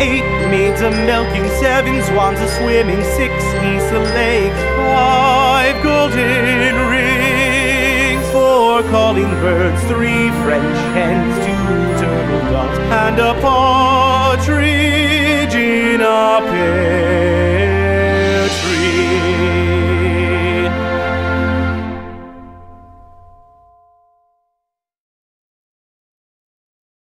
eight maids a milking, seven swans a swimming, six geese a laying, five golden rings, four calling birds, three French hens, two turtle doves, and a partridge